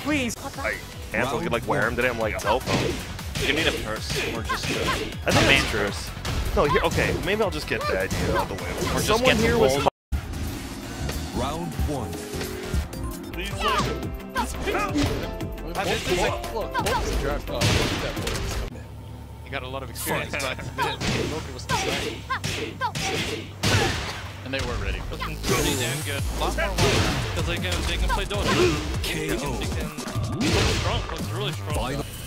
Please. Like, Hansel could like wear him today. I'm like, nope. You need a purse or just uh, I think that's true. No, here. Okay, maybe I'll just get the idea out of the way. Or just Someone get the here was. gold. Round one. He got a lot of experience, but Loki was the same. And they were ready. Pretty damn good. A lot more because they can they can play dodge looks really strong. Final.